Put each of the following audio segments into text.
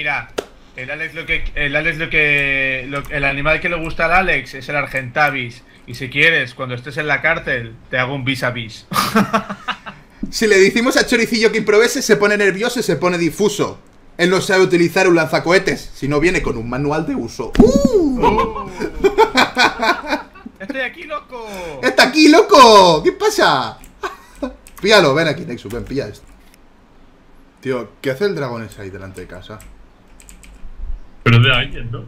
Mira, el Alex lo que. El Alex lo que. lo- el animal que le gusta al Alex es el Argentavis. Y si quieres, cuando estés en la cárcel, te hago un vis a vis. Si le decimos a Choricillo que improvise, se pone nervioso y se pone difuso. Él no sabe utilizar un lanzacohetes, si no viene con un manual de uso. ¡Uh! ¡Estoy aquí, loco! ¡Está aquí, loco! ¿Qué pasa? Píllalo, ven aquí, Nexus, ven, pilla esto. Tío, ¿qué hace el dragón ese ahí delante de casa? Pero de alguien, ¿no?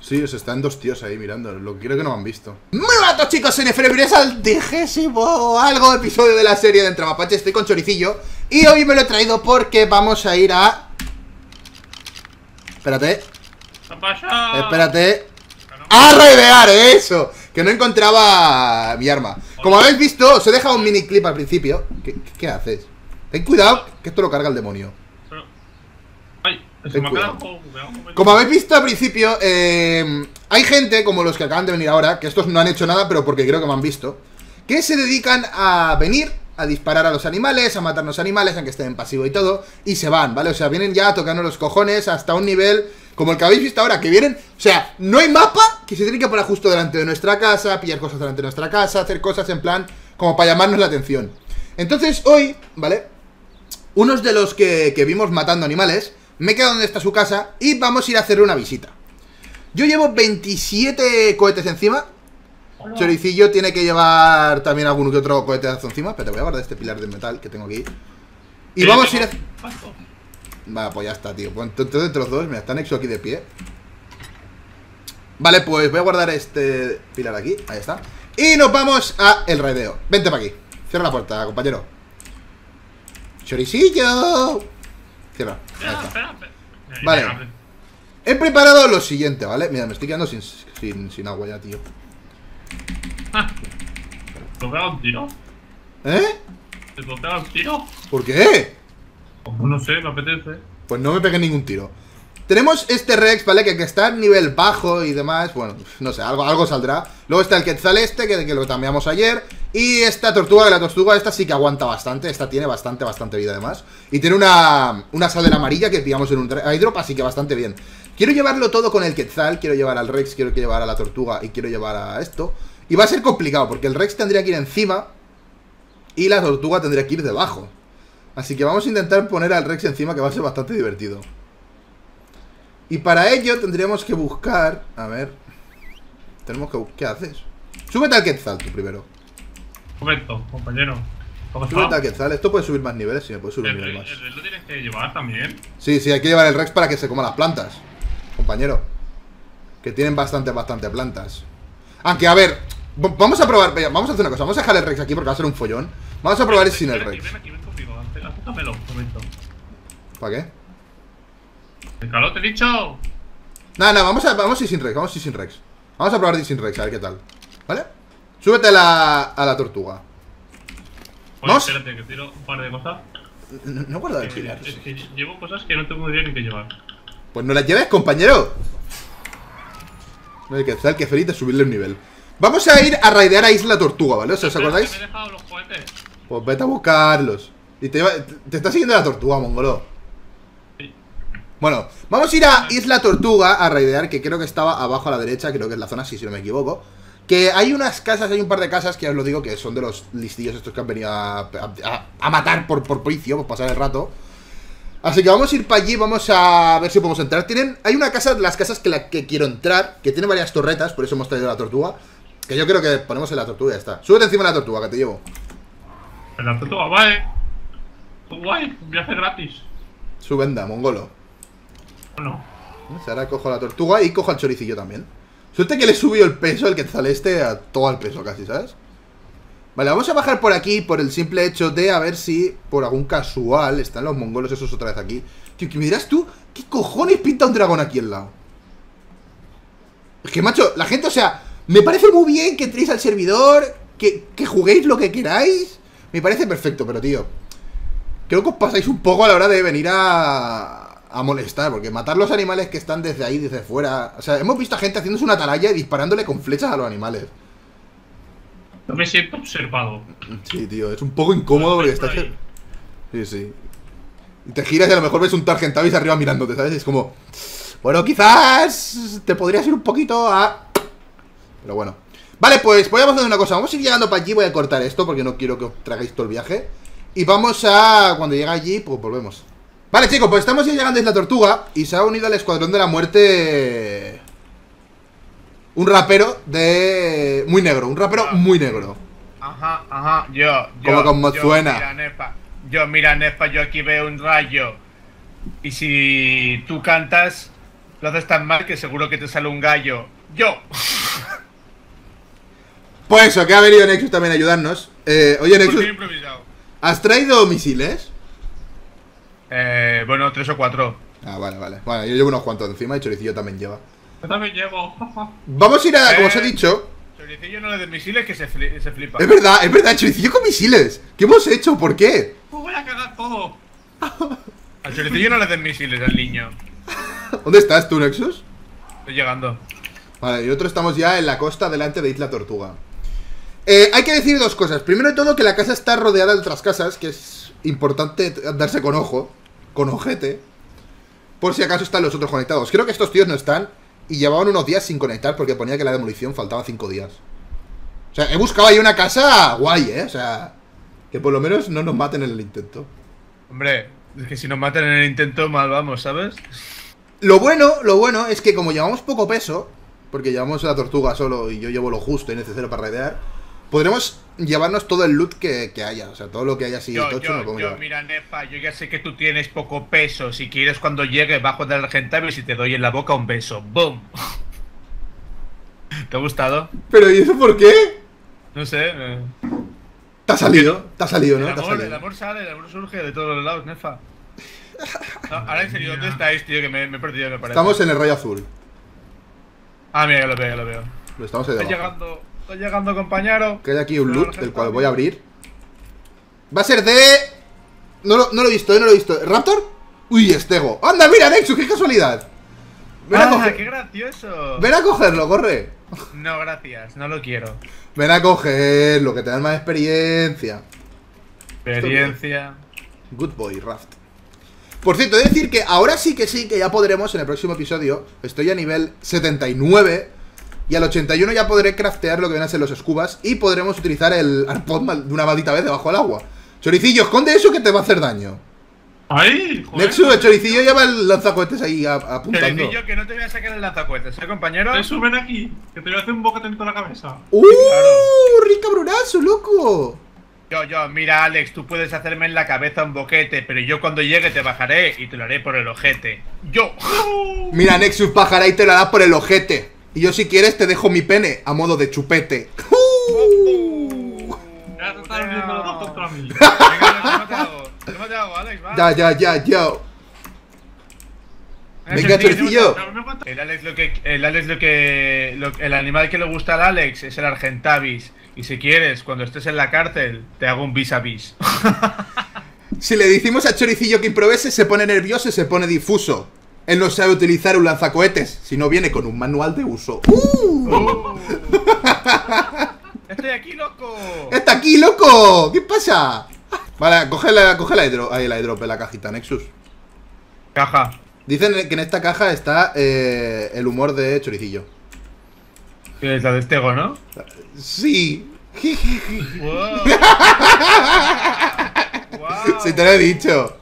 Sí, os están dos tíos ahí mirando, lo que creo que no me han visto. Muy buenas chicos, Nefere, bienvenidos al digésimo algo episodio de la serie de Entramapache, estoy con Choricillo Y hoy me lo he traído porque vamos a ir a... Espérate, ¿Qué ha pasado? espérate ¡A raidear, eso! Que no encontraba mi arma Como habéis visto, os he dejado un mini clip al principio ¿Qué, qué haces? Ten cuidado, que esto lo carga el demonio Pero- Ay, se Ten me ha quedado cuidado. un poco cuidado, un momento. Como habéis visto al principio, eh, hay gente como los que acaban de venir ahora, que estos no han hecho nada, pero porque creo que me han visto, que se dedican a venir a disparar a los animales, a matar a los animales, aunque estén en pasivo y todo, y se van, ¿vale? O sea, vienen ya tocando los cojones hasta un nivel como el que habéis visto ahora, que vienen, o sea, no hay mapa, que se tienen que poner justo delante de nuestra casa, pillar cosas delante de nuestra casa, hacer cosas en plan como para llamarnos la atención. Entonces, hoy, ¿vale? unos de los que, que vimos matando animales, me he quedado donde está su casa y vamos a ir a hacerle una visita. Yo llevo 27 cohetes encima. Hola. Choricillo tiene que llevar también algún que otro cohetazo encima. Pero te voy a guardar este pilar de metal que tengo aquí. Y vamos a ir a... Va, pues ya está, tío. Pues entonces entre los dos, mira, está Nexo aquí de pie. Vale, pues voy a guardar este pilar aquí. Ahí está. Y nos vamos a el raideo. Vente para aquí. Cierra la puerta, compañero. Choricillo. Cierra. Ahí está. Vale. He preparado lo siguiente, ¿vale? Mira, me estoy quedando sin, sin, sin agua ya, tío. Ah. ¿Te un tiro? ¿Eh? ¿Te un tiro? ¿Por qué? Como no sé, me apetece. Pues no me pegué ningún tiro. Tenemos este Rex, ¿vale? Que, está en nivel bajo y demás. Bueno, no sé, algo, algo saldrá. Luego está el Quetzal este, que, que lo cambiamos ayer. Y esta tortuga, que la tortuga esta sí que aguanta bastante. Esta tiene bastante, bastante vida además. Y tiene una, una sal de la amarilla que pillamos en un airdrop, así que bastante bien. Quiero llevarlo todo con el Quetzal. Quiero llevar al Rex, quiero llevar a la tortuga y quiero llevar a esto. Y va a ser complicado, porque el Rex tendría que ir encima y la tortuga tendría que ir debajo. Así que vamos a intentar poner al Rex encima, que va a ser bastante divertido. Y para ello tendríamos que buscar... A ver... Tenemos que... bu- ¿Qué haces? Súbete al Quetzal tú primero. Un momento, compañero. ¿Cómo Súbete al Quetzal. Esto puede subir más niveles, sí, me puede subir un ¿El, nivel el, más. el lo tienes que llevar también? Sí, sí, hay que llevar el Rex para que se coma las plantas. Compañero. Que tienen bastante, bastante plantas. Aunque, a ver... Vamos a probar... Vamos a hacer una cosa. Vamos a dejar el Rex aquí porque va a ser un follón. Vamos a probar Ven, sin el ven Rex. Ven aquí, ven conmigo. un momento. ¿Para qué? Venga, te he dicho. Nada, nada, vamos a, vamos a ir sin Rex, vamos a ir sin Rex. Vamos a probar ir sin Rex, a ver qué tal. ¿Vale? Súbete a la, a la tortuga. Oye, ¿Vamos? espérate, que tiro un par de cosas. No, no he guardado el Eh, pilar. es que llevo cosas que no tengo idea ni qué llevar. Pues no las lleves, compañero. No hay que hacer que feliz de subirle un nivel. Vamos a ir a raidear a Isla Tortuga, ¿vale? ¿Os, os acordáis? que Me he dejado los cohetes. Pues vete a buscarlos. Y te, te, te está siguiendo la tortuga, mongolo. Sí. Bueno, vamos a ir a Isla Tortuga a raidear, que creo que estaba abajo a la derecha, creo que es la zona, si, si no me equivoco. Que hay unas casas, hay un par de casas que ya os lo digo que son de los listillos estos que han venido a, a- a matar por, por vicio, por pasar el rato. Así que vamos a ir para allí, vamos a ver si podemos entrar. Tienen, hay una casa, de las casas que, la que quiero entrar, que tiene varias torretas, por eso hemos traído la tortuga. Que yo creo que ponemos en la tortuga y ya está. Súbete encima de la tortuga, que te llevo. En la tortuga, vale. Guay, viaje gratis. Subenda, mongolo. Bueno, Ahora cojo la tortuga y cojo al choricillo también. Suerte que le subió el peso, el quetzal este, a todo el peso casi, ¿sabes? Vale, vamos a bajar por aquí por el simple hecho de a ver si por algún casual están los mongolos esos otra vez aquí. Tío, que me dirás tú, ¿qué cojones pinta un dragón aquí al lado? Es que, macho, la gente, o sea, me parece muy bien que entréis al servidor, que, que juguéis lo que queráis. Me parece perfecto, pero tío, creo que os pasáis un poco a la hora de venir a, a molestar, porque matar los animales que están desde ahí, desde fuera. O sea, hemos visto a gente haciéndose una atalaya y disparándole con flechas a los animales. yo me siento observado. Sí, tío, es un poco incómodo porque Por estás. Sí, sí. Y te giras y a lo mejor ves un Targentavis arriba mirándote, ¿sabes? Es como... Bueno, quizás te podría ser un poquito a... Pero bueno. Vale, pues voy a hacer una cosa. Vamos a ir llegando para allí. Voy a cortar esto porque no quiero que os tragáis todo el viaje. Y vamos a... Cuando llegue allí, pues volvemos. Vale, chicos, pues estamos ya llegando a Isla Tortuga. Y se ha unido al Escuadrón de la Muerte... Un rapero de... Muy negro. Un rapero muy negro. Ajá, ajá, yo, yo. Como como yo, suena. Mira, Nepa, yo, mira, Nepa, yo aquí veo un rayo. Y si tú cantas, lo haces tan mal que seguro que te sale un gallo. Yo. Pues eso, que ha venido Nexus también a ayudarnos. Eh, oye, Nexus. ¿has traído misiles? Eh, bueno, tres o cuatro. Ah, vale, vale. Bueno, yo llevo unos cuantos encima y Choricillo también lleva. Yo también llevo. Vamos a ir a, como os he Eh. dicho. Choricillo no le des misiles que se, fli- se flipa. Es verdad, es verdad, Choricillo con misiles. ¿Qué hemos hecho? ¿Por qué? Pues voy a cagar todo. Al choricillo no le des misiles al niño. ¿Dónde estás tú, Nexus? Estoy llegando. Vale, y nosotros estamos ya en la costa delante de Isla Tortuga. Eh, hay que decir dos cosas. Primero de todo, que la casa está rodeada de otras casas, que es importante darse con ojo, con ojete, por si acaso están los otros conectados. Creo que estos tíos no están y llevaban unos días sin conectar porque ponía que la demolición faltaba cinco días. O sea, he buscado ahí una casa guay, ¿eh? O sea, que por lo menos no nos maten en el intento. Hombre, es que si nos matan en el intento, mal vamos, ¿sabes? Lo bueno, lo bueno es que como llevamos poco peso, porque llevamos la tortuga solo y yo llevo lo justo y necesario para raidear, podremos llevarnos todo el loot que, que haya. O sea, todo lo que haya así yo, tocho yo, lo podemos yo, mira, Nefa, yo ya sé que tú tienes poco peso. Si quieres, cuando llegue, bajo del Argentavis y te doy en la boca un beso. ¡Boom! ¿Te ha gustado? Pero ¿y eso por qué? No sé. eh. Te ha salido, te ha salido, El, ¿no? Ha amor, el amor sale, el amor surge de todos los lados, Nefa. No, ahora en serio, ¿dónde estáis, tío? Que me, me he perdido, me parece. Estamos en el rayo azul. Ah, mira, ya lo veo, ya lo veo. Lo estamos ahí Estoy llegando, estoy llegando, compañero. Que hay aquí un Pero loot, el el cual voy a abrir. Va a ser de... No lo, no lo he visto, eh, no lo he visto. ¿Raptor? Uy, Estego. ¡Anda, mira, Nexus! ¡Qué casualidad! Ven a, ¡Ah, coger- qué gracioso! ven a cogerlo, corre. No, gracias, no lo quiero. Ven a cogerlo, que te dan más experiencia. Experiencia. Good boy, Raft. Por cierto, he de decir que ahora sí que sí, que ya podremos en el próximo episodio. Estoy a nivel 79. Y al 81 ya podré craftear lo que vienen a ser los escubas. Y podremos utilizar el arpón de una maldita vez debajo del agua. Choricillo, esconde eso que te va a hacer daño. ¡Ay! Joder. El choricillo lleva el lanzacohetes ahí a- apuntando. Choricillo, que no te voy a sacar el lanzacuetes, ¿eh, compañero? Eso, ven aquí, que te voy a hacer un bocate en toda la cabeza. ¡Uh! ¡Rica cabronazo, loco! Yo, yo, mira, Alex, tú puedes hacerme en la cabeza un boquete, pero yo cuando llegue te bajaré y te lo haré por el ojete. ¡Yo! Mira, Nexus bajará y te la das por el ojete. Y yo, si quieres, te dejo mi pene a modo de chupete. Ya te están uniendo los dos contra mí. Venga, Alex, ¿cómo te hago? ¿Cómo te hago, Alex? Va. Ya, ya, ya, ya. Venga, cuenta- El Alex lo que el Alex lo que lo- el animal que le gusta al Alex es el Argentavis y si quieres cuando estés en la cárcel te hago un vis a vis. Si le decimos a Choricillo que improvise, se pone nervioso y se pone difuso. Él no sabe utilizar un lanzacohetes, si no viene con un manual de uso. ¡Uh! Estoy aquí, loco. ¡Está aquí, loco! ¿Qué pasa? Vale, coge la, coge la hidro, ahí la hidrop en la cajita, Nexus. Caja. Dicen que en esta caja está eh, el humor de Choricillo. Que es la de Estego, ¿no? Sí. Wow. wow. Si te lo he dicho.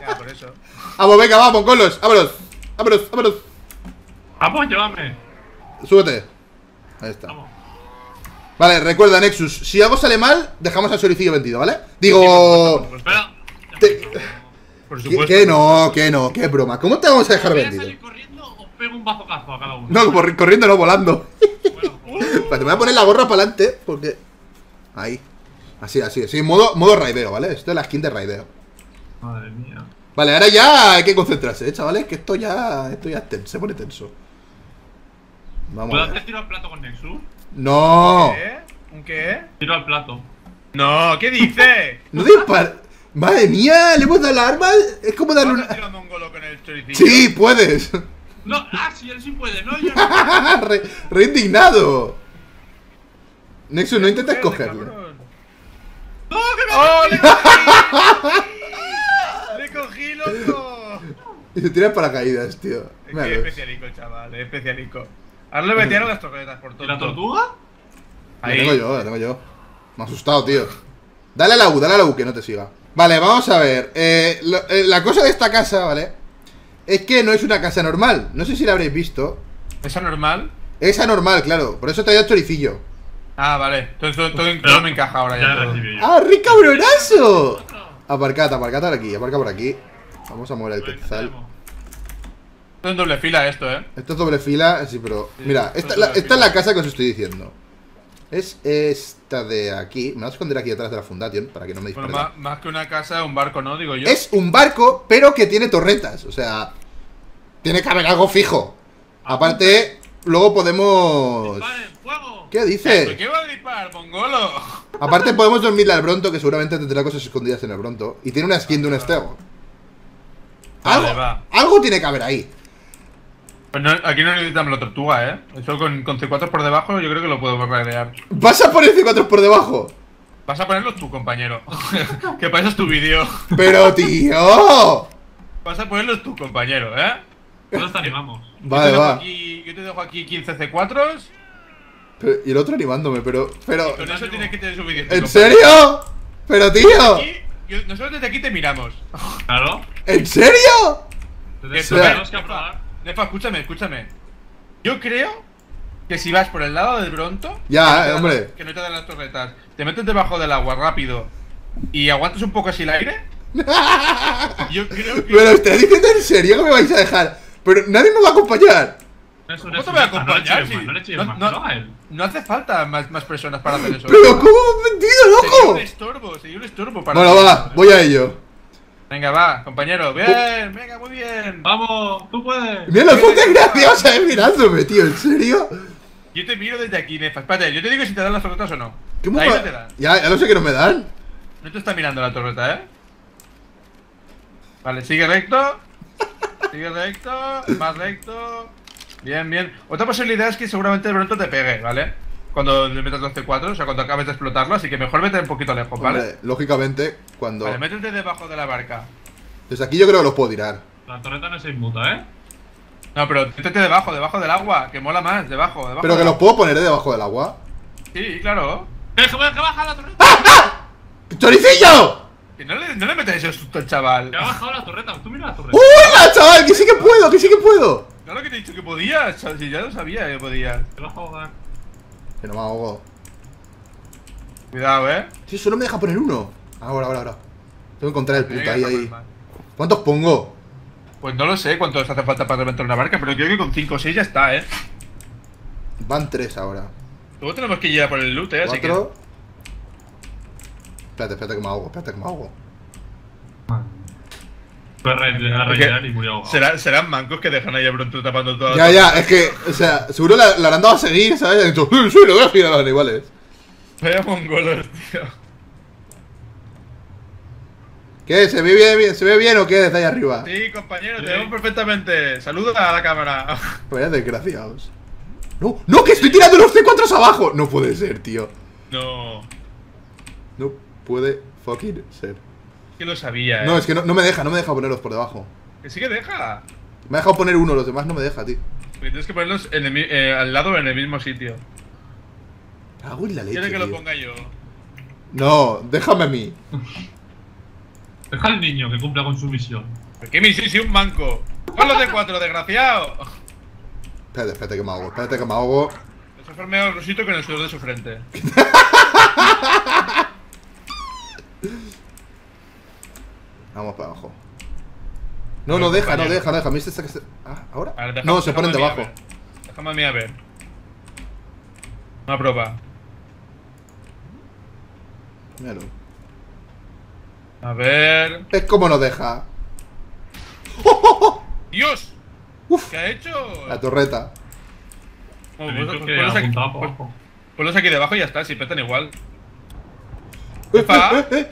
Ya, por eso. Vamos, venga, vamos, Colos. Vámonos. Vámonos, vámonos. Vamos, llévame. Súbete. Ahí está. Vamos. Vale, recuerda, Nexus. Si algo sale mal, dejamos al Choricillo vendido, ¿vale? Digo. Espera. Te- Por supuesto. que no, que no, que broma. ¿Cómo te vamos a dejar ¿Voy a vendido? salir corriendo o pego un bazocazo a cada uno? No, corri- corriendo, no, volando. Bueno, uh, me voy a poner la gorra para adelante, porque. Ahí. Así, así, así. Modo, modo raideo, ¿vale? Esto es la skin de raideo. Madre mía. Vale, ahora ya hay que concentrarse, ¿eh, chavales? Que esto ya. Esto ya es tenso, se pone tenso. Vamos ¿Puedo a ver. hacer tiro al plato con Nexus? No. ¿Qué? ¿Un qué? Tiro al plato. No, ¿qué dice? No dispar. Madre mía, le hemos dado la arma. Es como darle ¿Vas a una. tirar mongolo con el choricillo? Sí, puedes. No, ah, sí, él sí puede, ¿no? Yo no. re, re indignado. Nexus, no intentes cabrón. ¡No, que me ¡Oh, loco! Y se tira paracaídas, tío. Es que es especialico, chaval, es especialico. Ahora le metieron las torretas por todo. ¿Y la tortuga? La Ahí. tengo yo, la tengo yo. Me ha asustado, tío. Dale a la U, dale a la U, que no te siga. Vale, vamos a ver. Eh, lo- eh, la cosa de esta casa, ¿vale? Es que no es una casa normal. No sé si la habréis visto. ¿Eso normal? Es anormal, claro. Por eso te he choricillo. Ah, vale. Entonces todo, todo- me encaja ahora ya. ¡Ah, rico cabronazo! Aparcad, aparcad aquí, aparca por aquí. Vamos a mover el quetzal. Esto es doble fila esto, eh. Esto es doble fila, sí, pero. Sí, Mira, esta, es la- esta es la casa que os estoy diciendo. Es esta de aquí. Me voy a esconder aquí detrás de la fundación para que no me Bueno, disparen. más, más que una casa, un barco, ¿no? Digo yo. Es un barco, pero que tiene torretas. O sea, tiene que haber algo fijo. Aparte, luego podemos. ¡Fuego! ¿Qué ¿Por dice? qué va a disparar, mongolo? Aparte, podemos dormirle al Bronto, que seguramente tendrá cosas escondidas en el Bronto. Y tiene una skin de un Estego. Vale, Algo, va. algo tiene que haber ahí. Pues no, aquí no necesitamos la tortuga, eh. Eso con, con C4 por debajo yo creo que lo puedo raidear. ¿Vas a poner C4 por debajo? Vas a ponerlo tú, compañero. que para eso es tu vídeo. Pero, tío. Vas a ponerlo tú, compañero, eh. Todos te animamos. yo, Vale, te dejo va. Aquí, yo te dejo aquí 15 C4s. Pero- y el otro animándome, pero. Pero. Con eso tienes que tener suficiente. ¿En compañero. serio? Pero, tío. Yo- nosotros desde aquí te miramos. Claro. ¿En serio? Entonces, tenemos que aprobar. Nefa, escúchame, escúchame. Yo creo que si vas por el lado del Bronto. Ya, que no te eh, dan- hombre. Que no te dan las torretas. Te metes debajo del agua rápido. Y aguantas un poco así el aire. Yo creo que. ¿Me lo estáis diciendo en serio que me vais a dejar? Pero nadie me va a acompañar. Es un ¿Cómo te voy a acompañar? más, No le no- más, no- no a él. No hace falta más, más personas para hacer eso. Pero, ¿cómo me has mentido, Sería un loco? estorbo, sería un estorbo para Bueno, va, eso. voy a ello. Venga, va, compañero. Bien, venga, muy bien. ¡Vamos! ¡Tú puedes! Mira los putos graciosos ahí mirándome, tío, ¿en serio? Yo te miro desde aquí, Nefa. Espérate, yo te digo si te dan las torretas o no. ¿Qué Ahí no te dan. Ya, ya lo sé que no me dan. No te está mirando la torreta, ¿eh? Vale, sigue recto. Sigue recto. Más recto. Bien, bien. Otra posibilidad es que seguramente de pronto te pegue, ¿vale? Cuando le metas los C4, o sea, cuando acabes de explotarlo. Así que mejor vete un poquito lejos, ¿vale? Hombre, lógicamente, cuando. Vale, métete debajo de la barca. Desde aquí yo creo que los puedo tirar. La torreta no se inmuta, ¿eh? No, pero métete debajo, debajo del agua, que mola más, debajo, debajo. Pero que los puedo poner debajo del agua. Sí, claro. ¡Déjame que baja la torreta! ¡Choricillo! Que no le, no le metáis el susto al chaval. Que ha bajado la torreta. Tú mira la torreta. ¡Hola, chaval! ¡Que sí que puedo! ¡Que sí que puedo! Claro que te he dicho que podías, si ya lo sabía que podías. Te vas a ahogar. Que no me ahogo. Cuidado, eh. Sí, solo me deja poner uno. Ahora, ahora, ahora. Tengo que encontrar el punto Venga, ahí, ahí. ¿Cuántos pongo? Pues no lo sé cuántos hace falta para reventar una barca, pero creo que con 5 o 6 ya está, eh. Van tres ahora. Luego tenemos que ir a por el loot, eh, así que. Cuatro. Espérate, espérate que me ahogo, espérate que me ahogo. Fue a re- a rellenar y murió ahogado. Será- serán mancos que dejan ahí a pronto tapando todo. Ya, ya, es que, o sea, seguro la, la han dado a seguir, ¿sabes? Y han dicho, "Sí, sí, le voy a girar a los animales. Vaya mongolos, tío. ¿Qué? ¿Se ve bien, bien? ¿Se ve bien o qué desde ahí arriba? Sí, compañero, te vemos perfectamente. Saluda a la cámara. Vaya desgraciados. No, no, que estoy tirando los C4 abajo. No puede ser, tío. No, No puede fucking ser. Que lo sabía, eh. No, es que no, no me deja, no me deja ponerlos por debajo. Que sí que deja. Me ha dejado poner uno, los demás no me deja, tío. Porque tienes que ponerlos en el eh, al lado en el mismo sitio. Hago en la leche. Quiere que lo ponga yo. No, déjame a mí. Deja al niño que cumpla con su misión. ¿Por qué me hiciste un manco? ¡Ponlo de cuatro, desgraciado! Espérate, espérate que me ahogo, espérate que me ahogo. Se ha formado Rosito con el sudor de su frente. Vamos para abajo. No, no deja, no deja, no deja. ¿Me dices que se... Ah, ¿ahora? Ver, No, se ponen debajo. Déjame a mí a ver. Una prueba. Míralo. A ver. Es como no deja. ¡Dios! Uf. ¿Qué ha hecho? La torreta. Pues- pues ponlos aquí- pues- aquí debajo y ya está, si petan igual. ¿Epa? ¿Por qué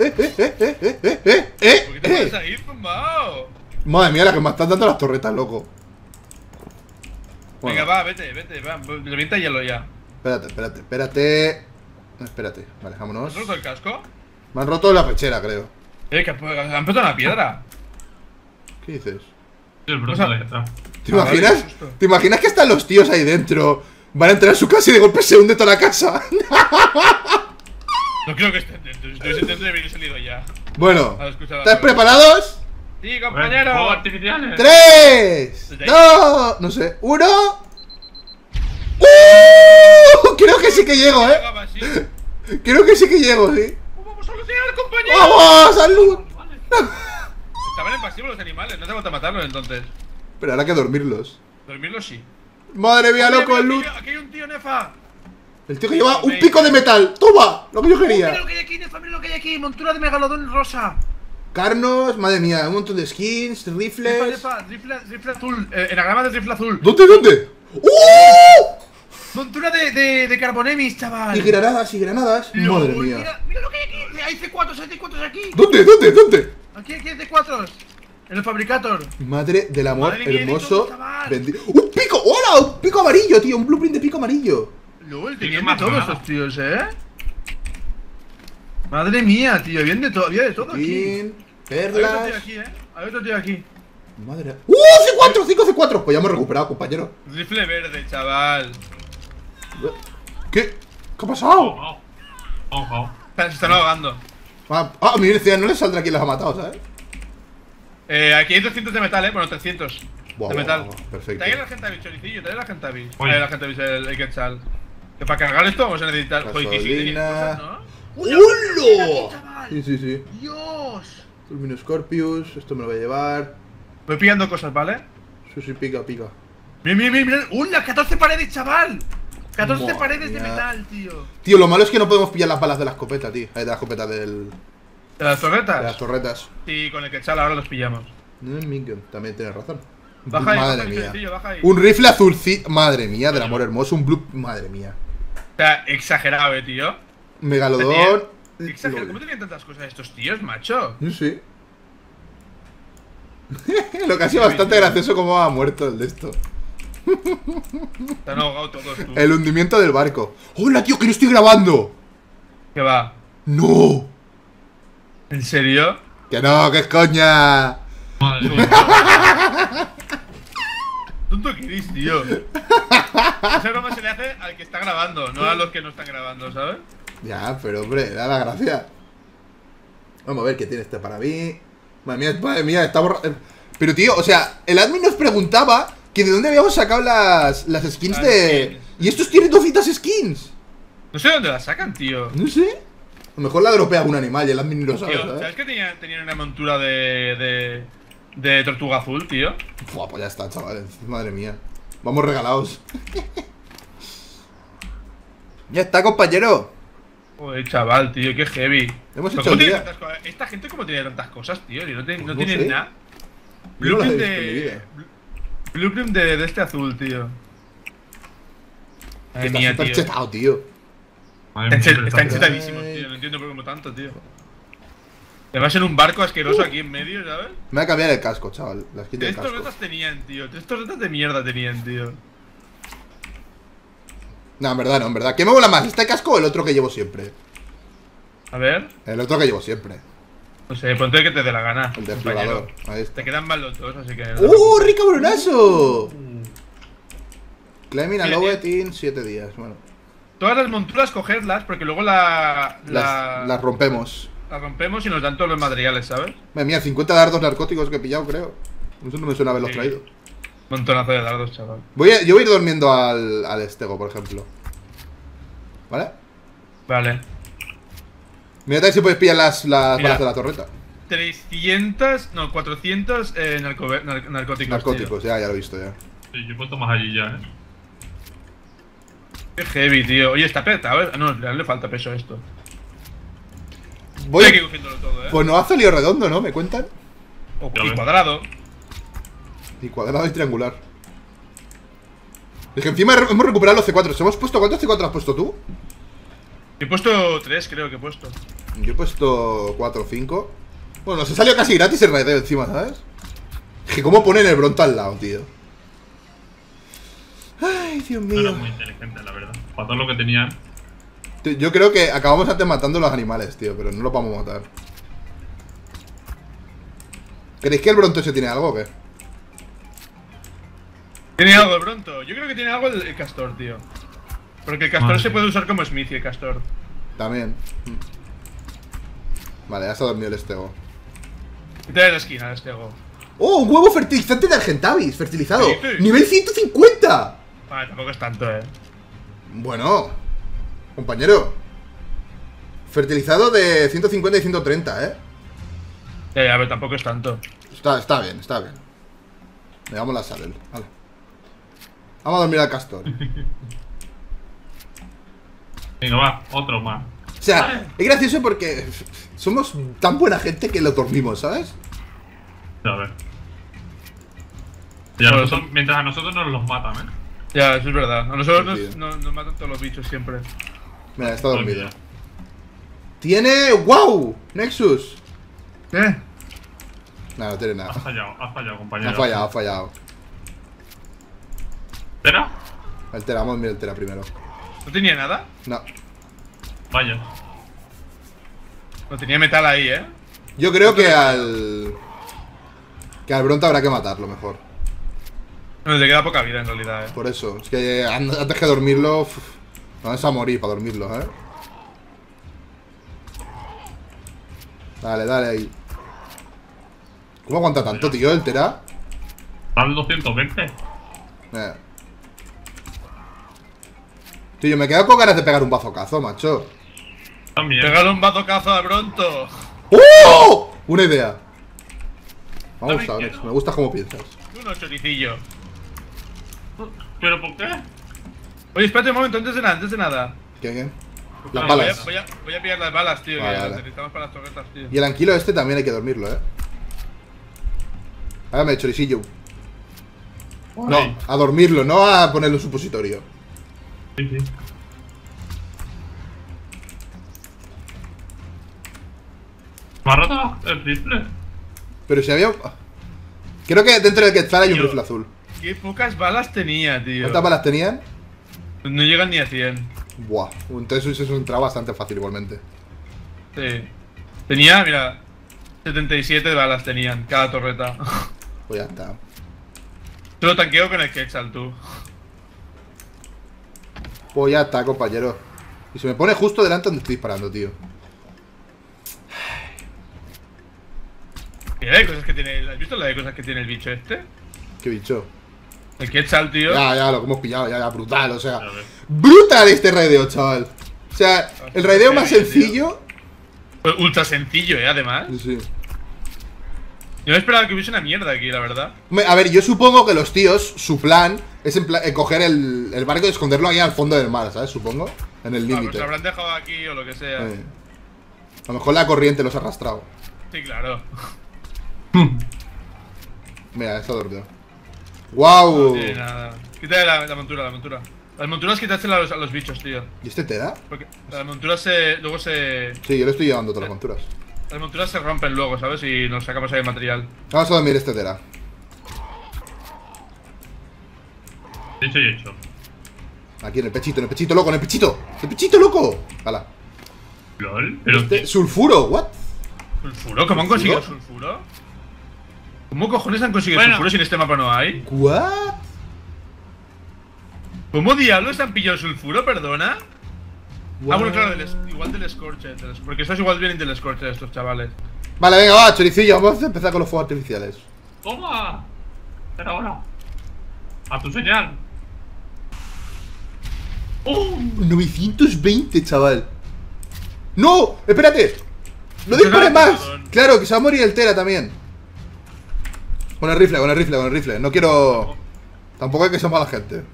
te ahí, fumado? Madre mía, la que me están dando las torretas, loco. Bueno. Venga, va, vete, vete, va. Revienta hielo ya. Espérate, espérate, espérate. Espérate, vale, vámonos. ¿Me han roto el casco? Me han roto la pechera, creo. Eh, que han puesto una piedra. ¿Qué dices? El broso de ¿Te imaginas? Ah, ¿Te imaginas que están los tíos ahí dentro? Van a entrar a su casa y de golpe se hunde toda la casa. No creo que estén dentro. Si estuviese dentro, debería haber salido ya. bueno, ¿estás preparados? Sí, Bueno, compañero. Fuegos artificiales. ¡Tres! ¡Dos! No sé. ¡Uno! ¡Uh! Creo que sí que llego, eh. Creo que sí que llego, sí. ¡Vamos a luchar, compañero! ¡Vamos! ¡Salud! Estaban en pasivo los animales, no te aguanta matarlos entonces. Pero habrá que dormirlos. Dormirlos sí. Madre mía, loco, el loot. Aquí hay un tío Nefa. El tío que lleva un pico de metal. ¡Toma! Lo que yo Mira quería. lo que hay aquí, Nefa, mira lo que hay aquí. Montura de megalodón rosa. Carnos, madre mía, un montón de skins, rifles. Nefa, rifle, rifle azul. Eh, enagrama de rifle azul. ¿Dónde, dónde? ¡Uh! Montura de, de, de Carbonemis, chaval. Y granadas, y granadas. Madre mía. Mira, mira lo que hay aquí. Hay C4, hay C4 aquí. ¿Dónde, dónde, dónde? Aquí, aquí hay C4. En el Fabricator. Madre del amor Madre hermoso. todo, ¡Un pico! ¡Hola! Un pico amarillo, tío. Un blueprint de pico amarillo. LOL, Sí, tenían qué de todos estos tíos, eh. Madre mía, tío, bien de todo, había de todo aquí. Pin, Hay otro tío perlas. aquí, eh. Hay otro tío aquí. Madre. ¡Uh! ¡C4! ¡5 C4! Pues ya hemos recuperado, compañero. Rifle verde, chaval. ¿Qué? ¿Qué ha pasado? Ojo. Ojo. Se están ahogando. Ah, ah mi decía, no le saldrá quien los ha matado, ¿sabes? Eh, aquí hay 200 de metal, eh. Bueno, 300 Buah, de metal. buah, perfecto. Trae la gente choricillo, trae la gente Oye. Trae la gente el, el Quetzal. Que para cargar esto vamos a necesitar. Que sí que Gasolina. cosas, ¿no? ¡Hola! chaval! Sí, sí, sí. ¡Dios! Tulmino Scorpius, esto me lo voy a llevar. Voy pillando cosas, ¿vale? Sí, sí, pica, pica. Mira, mira, mira, mira. ¡Uh, las 14 paredes, chaval! 14 Madre paredes de metal, tío. Tío, lo malo es que no podemos pillar las balas de la escopeta, tío. Eh, De la escopeta del, ¿De las de las torretas? torretas. Y con el Quetzal ahora los pillamos. No, también tienes razón. Baja ahí, Madre baja ahí, mía. sencillo, baja ahí. Un rifle azul, Madre mía, del amor hermoso. Un blue. Madre mía. O sea, exagerado, eh, tío. Megalodón. Exagerado. ¿Cómo tenían tantas cosas estos tíos, macho? Sí. Lo que ha sido bastante gracioso como ha muerto el de esto. Están ahogados todos tú. El hundimiento del barco. ¡Hola, tío, que lo estoy grabando! ¿Qué va? ¡No! ¿En serio? ¡Que no, que es coña! Madre mía. Tonto que eres, tío. Esa broma se le hace al que está grabando, no a los que no están grabando, ¿sabes? Ya, pero hombre, da la gracia. Vamos a ver qué tiene este para mí. Madre mía, madre mía, está borra... eh, Pero tío, o sea, el admin nos preguntaba que de dónde habíamos sacado las, las skins Las de. skins. Y estos tienen 200 skins. No sé de dónde las sacan, tío. No sé. A lo mejor la dropea algún animal y el admin ni lo sabe, Tío, ¿sabes? ¿sabes que tenían, tenían una montura de, de. De tortuga azul, tío? Fua, pues ya está, chavales. Madre mía. Vamos regalados. ya está, compañero. Joder, chaval, tío, qué heavy. Hemos hecho ¿cómo el tiene día. tantas cosas? Esta gente, ¿cómo tiene tantas cosas, tío? Y no, tiene- no No tienen nada. No Blueprint de. Blueprint de, de este azul, tío. Ay, Está mía, tío. chetado, tío. Están está- chetadísimos, tío. No entiendo por qué como tanto, tío. Además en un barco asqueroso aquí en medio, ¿sabes? Me voy a cambiar el casco, chaval. La skin del Tres torretas tenían, tío. Tres torretas de mierda tenían, tío. No, en verdad no, en verdad. ¿Qué me mola más? ¿Este casco o el otro que llevo siempre? A ver. El otro que llevo siempre. No sé, ponte el que te dé la gana. El de compañero. explorador. Ahí está. Te quedan mal los dos, así que. ¡Uh, rica bronazo! Climbing a Lowet in 7 días. Bueno, Todas las monturas cogerlas porque luego la. La, las, las rompemos. La rompemos y nos dan todos los materiales, ¿sabes? Madre mía, 50 dardos narcóticos que he pillado, creo. Eso no me suena haberlos Sí. traído. Montonazo de dardos, chaval. Voy a- yo voy a ir durmiendo al, al estego, por ejemplo. ¿Vale? Vale. Mira a ver si puedes pillar las, las Mira. balas de la torreta. 300, no, 400 eh, narco- nar- narcóticos. Narcóticos, ya, ya lo he visto ya. Sí, yo he puesto más allí ya, eh. Qué heavy, tío. Oye, está apretado, ¿eh? No, le le falta peso a esto. Voy Estoy aquí cogiéndolo todo, ¿eh? Pues no ha salido redondo, ¿no? ¿Me cuentan? O- y cuadrado. Y cuadrado y triangular. Es que encima hemos recuperado los C4. ¿Hemos puesto cuántos C4 has puesto tú? He puesto 3, creo que he puesto. Yo he puesto 4 o 5. Bueno, nos ha salido casi gratis el raideo encima, ¿sabes? Es que cómo ponen el bronto al lado, tío. Ay, Dios No era mío. muy inteligente, la verdad. Para todo lo que tenían. Yo creo que acabamos antes matando a los animales, tío, pero no los vamos a matar. ¿Creéis que el Bronto ese tiene algo o qué? Tiene algo de pronto. Yo creo que tiene algo el, el castor, tío. Porque el castor Madre se puede usar como Smithy, el castor. También. Mm. Vale, ya se ha dormido el estego. Quítale la esquina, este go. ¡Oh! Un huevo fertilizante de Argentavis, fertilizado. Sí, sí. ¡Nivel 150! Vale, tampoco es tanto, eh. Bueno, compañero. Fertilizado de 150 y 130, ¿eh? Ya, ya, pero tampoco es tanto. Está, está bien, está bien. Le damos la sal. Vale. Vamos a dormir al castor. Venga, va, otro más. O sea, es gracioso porque somos tan buena gente que lo dormimos, ¿sabes? Ya, a ver. Y a Bueno, nosotros- mientras a nosotros nos los matan, ¿eh? Ya, eso es verdad. A nosotros Sí, nos, tío. nos- nos matan todos los bichos siempre. Mira, está dormido. Tiene. ¡Wow! Nexus. ¿Qué? No, no tiene nada. Has fallado, has fallado, compañero. Ha fallado, ha fallado. ¿Espera? El Tera, vamos a dormir el Tera primero. ¿No tenía nada? No. Vaya. No tenía metal ahí, eh. Yo creo que al. Que al Bronto habrá que matarlo mejor. No, te queda poca vida en realidad, eh. Por eso. Es que an- antes que dormirlo. Vamos a morir para dormirlo, ¿eh? Dale, dale ahí. ¿Cómo aguanta tanto, tío, el Tera? ¿Al 220? Eh. Tío, yo me quedo con ganas de pegar un bazocazo, macho. También. Pégale un bazocazo a Bronto. ¡Oh! Una idea. Me ha Dame gustado, quiero. Nex, me gusta cómo piensas. Uno choricillo. ¿Pero por qué? Oye, espérate un momento, antes de nada, antes de nada. ¿Qué, qué? Las Voy a, balas. voy, a, voy a pillar las balas, tío, Vale, que las necesitamos para las torretas, tío. Y el anquilo este también hay que dormirlo, ¿eh? Hágame choricillo. No, Ay. a dormirlo, no a ponerle un supositorio. Sí, sí. ¿Me ha roto el rifle? Pero si había... Creo que dentro del Quetzal hay un rifle azul. Qué pocas balas tenía, tío. ¿Cuántas balas tenían? No llegan ni a 100. Buah, entonces eso es un bastante fácil igualmente. Sí. Tenía, mira, 77 balas tenían cada torreta. Pues ya está. Solo tanqueo con el Quetzal, tú. Pues ya está, compañero. Y se me pone justo delante donde estoy disparando, tío. Mira, hay cosas que tiene. ¿Has visto la de cosas que tiene el bicho este? Qué bicho. El Quetzal, tío. Ya, ya, lo que hemos pillado, ya, ya, brutal, o sea. Brutal este raideo, chaval. O sea, el raideo más bien, sencillo. Ultra sencillo, eh, además. Sí. Yo me esperaba que hubiese una mierda aquí, la verdad. A ver, yo supongo que los tíos, su plan es en pla- eh, coger el, el barco y esconderlo ahí al fondo del mar, ¿sabes? Supongo. En el Ah, pues límite. lo habrán dejado aquí o lo que sea. Eh. A lo mejor la corriente los ha arrastrado. Sí, claro. Mira, está dormido. ¡Wow! No tiene nada. Quítale la, la montura, la montura. Las monturas quítaselas a los, a los bichos, tío. ¿Y este te da? Porque las monturas se. Luego se. Sí, yo le estoy llevando todas las monturas. Las monturas se rompen luego, ¿sabes? Y nos sacamos ahí el material. Vamos a dormir este tera. Dicho y hecho. Aquí en el pechito, en el pechito, loco, en el pechito. ¡En el pechito, loco! Hala. LOL. Pero Este, sulfuro, ¿what? ¿Sulfuro? ¿Cómo han conseguido ¿Sulfuro? ¿Cómo cojones han conseguido Bueno. sulfuro si en este mapa no hay? ¿What? ¿Cómo diablos han pillado sulfuro, perdona? Ah, bueno, claro, del igual del Scorched. del- Porque estos igual vienen del Scorched, estos chavales. Vale, venga, va, choricillo, vamos a empezar con los fuegos artificiales. ¡Toma! Espera ahora. A tu señal. ¡Oh! 920, chaval. ¡No! ¡Espérate! ¡No dispares más! perdón. Claro, que se va a morir el Tera también. Con el rifle, con el rifle, con el rifle. No quiero. Tampoco hay que ser mala gente.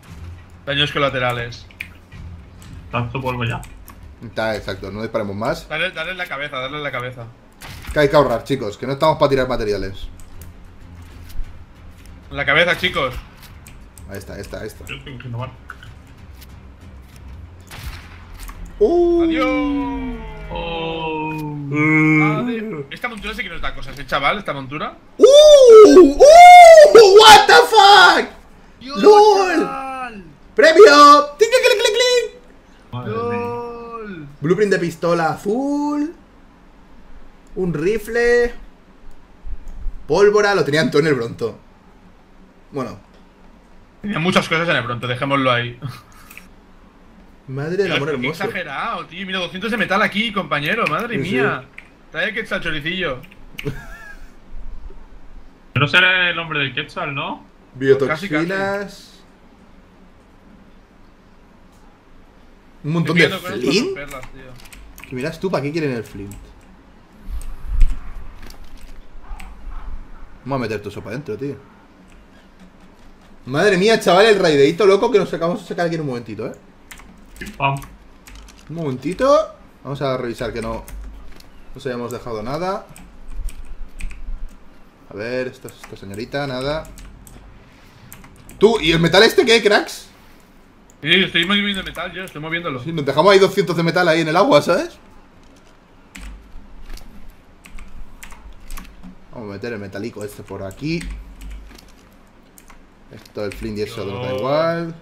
Daños colaterales. Tanto polvo ya. Está, exacto, no disparemos más. Dale, dale en la cabeza, dale en la cabeza. Que hay que ahorrar, chicos, que no estamos para tirar materiales. En la cabeza, chicos. Ahí está, ahí está, ahí está. ¡Uh! ¡Adiós! ¡Oh! Esta montura sí que nos da cosas, ¿eh, chaval? Esta montura. ¡Uh! ¡Uh! ¡What the fuck! ¡LOL! ¡Premio! ¡Tic, clic, clic, clic, clic! Madre mía. ¡Gol! Blueprint de pistola azul. Un rifle. pólvora, lo tenían todo en el Bronto. Bueno, Tenía muchas cosas en el pronto, dejémoslo ahí. Madre del amor qué hermoso. exagerado, tío. Mira, 200 de metal aquí, compañero. Madre Sí, sí. mía. Trae el choricillo. Pero será el hombre del Quetzal, ¿no? Biotoxinas. Un montón de flint. perlas. Que miras tú, ¿para qué quieren el flint? Vamos a meter todo eso para adentro, tío. Madre mía, chaval, el raideito loco que nos acabamos de sacar aquí en un momentito, eh. Pam. Un momentito. Vamos a revisar que no nos hayamos dejado nada. A ver, esta, esta señorita, nada. Tú, ¿y el metal este qué, cracks? Sí, estoy moviendo metal yo, estoy moviéndolo. Sí, nos dejamos ahí 200 de metal ahí en el agua, ¿sabes? Vamos a meter el metalico este por aquí. Esto, el flint y eso nos da igual.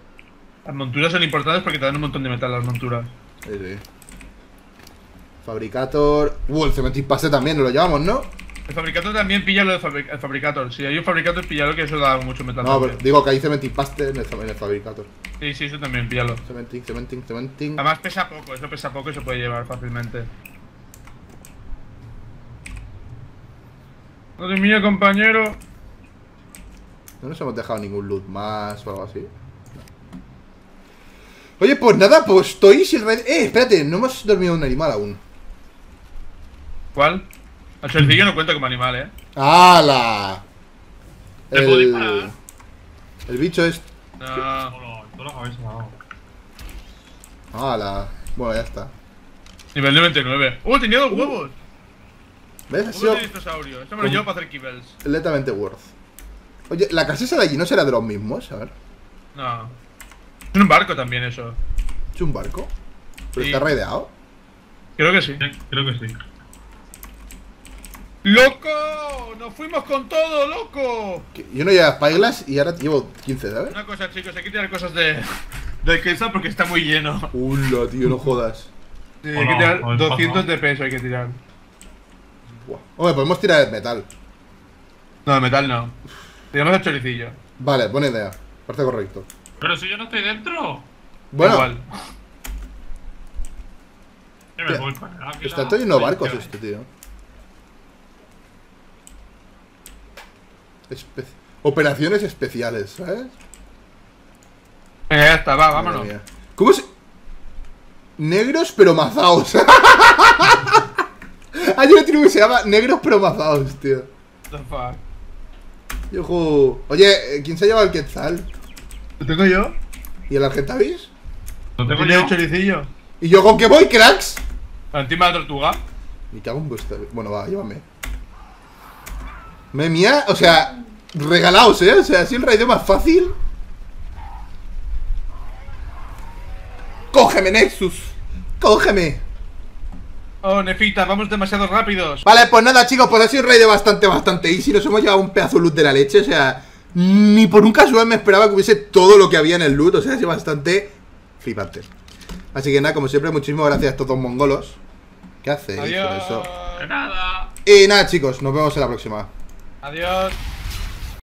Las monturas son importantes porque te dan un montón de metal las monturas. Sí, sí. Fabricator. Uh, el cementis pase también, nos lo llevamos, ¿no? El fabricator también pilla lo del fabri- el fabricator. Si hay un fabricator, píllalo que eso da mucho metal. No, también. pero digo que hay cementis paste en el, en el fabricator. Sí, sí, eso también, píllalo. Cementing, cementing, cementing. Además pesa poco, eso pesa poco y se puede llevar fácilmente. Madre mía, compañero. No nos hemos dejado ningún loot más o algo así. Oye, pues nada, pues estoy sin red. Eh, espérate, no hemos dormido un animal aún. ¿Cuál? El choricillo no cuenta como animal, eh. ¡Hala! Puedo disparar. el bicho es. No. ¡Hala! Bueno, ya está. Nivel 99. ¡Uh, tenía dos huevos! ¿Ves? Ha sido de dinosaurio. Esto me lo llevo para hacer kibbles. completamente worth. Oye, la casa esa de allí no será de los mismos, a ver. No. Es un barco también eso. ¿Es un barco? ¿Pero Sí. está raideado? Creo que sí. Creo que sí. ¡Loco! ¡Nos fuimos con todo, loco! Yo no llevaba Spyglass y ahora llevo 15, ¿sabes? Una cosa, chicos, hay que tirar cosas de. del Quetzal porque está muy lleno. Hola, tío, no jodas. Sí, hay que tirar hola, 200 pasa. de peso, hay que tirar. Buah. Hombre, podemos tirar el metal. No, de metal no. Tiramos el choricillo. Vale, buena idea. Parece correcto. Pero si yo no estoy dentro. Bueno, Igual. Me voy para está todo lleno de barcos este, tío. Espe- Operaciones especiales, ¿sabes? Venga, ya está, va, vámonos. ¿Cómo se...? Negros pero mazaos. Hay un tribu que se llama Negros pero mazaos, tío. The fuck. Yo juego... Oye, eh, ¿quién se ha llevado el Quetzal? ¿Lo tengo yo? ¿Y el Argentavis? ¿Lo tengo ¿Tiene yo? el choricillo? ¿Y yo con qué voy, cracks? Encima de la tortuga. Me cago en vuestra... Bueno, va, llévame. Me mía, o sea, regalaos, ¿eh? O sea, así el raideo más fácil. ¡Cógeme, Nexus! ¡Cógeme! Oh, Nefita, vamos demasiado rápidos. Vale, pues nada, chicos, pues ha sido un raid bastante, bastante easy. Nos hemos llevado un pedazo de loot de la leche. O sea, ni por un casual me esperaba que hubiese todo lo que había en el loot. O sea, ha sido bastante flipante. Así que nada, como siempre, muchísimas gracias a estos dos mongolos. ¿Qué hacéis Adiós. por eso? De nada. Y nada, chicos, nos vemos en la próxima. Adiós.